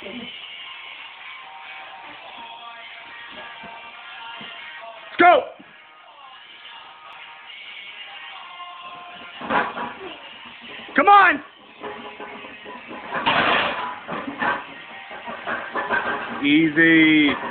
Let's go! Come on! Easy.